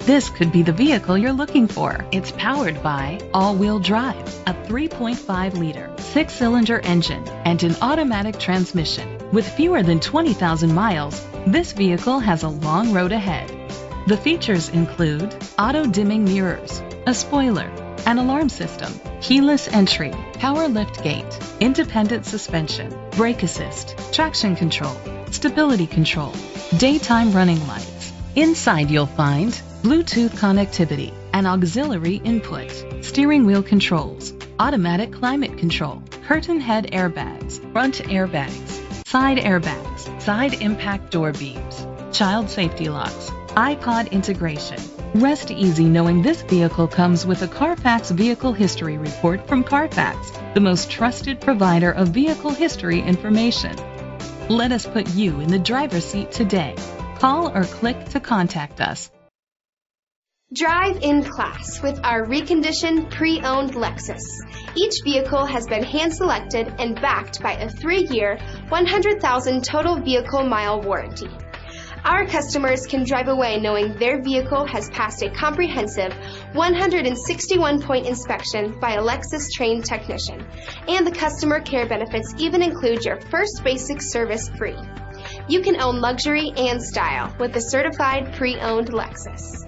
This could be the vehicle you're looking for. It's powered by all-wheel drive, a 3.5 liter six-cylinder engine, and an automatic transmission. With fewer than 20,000 miles, this vehicle has a long road ahead. The features include auto-dimming mirrors, a spoiler, an alarm system, keyless entry, power lift gate, independent suspension, brake assist, traction control, stability control, daytime running lights. Inside you'll find Bluetooth connectivity, an auxiliary input, steering wheel controls, automatic climate control, curtain head airbags, front airbags, side airbags, side impact door beams, child safety locks, iPod integration. Rest easy knowing this vehicle comes with a Carfax Vehicle History Report from Carfax, the most trusted provider of vehicle history information. Let us put you in the driver's seat today. Call or click to contact us. Drive in class with our reconditioned pre-owned Lexus. Each vehicle has been hand selected and backed by a three-year, 100,000 total vehicle mile warranty. Our customers can drive away knowing their vehicle has passed a comprehensive 161 point inspection by a Lexus trained technician. And the customer care benefits even include your first basic service free. You can own luxury and style with a certified pre owned Lexus.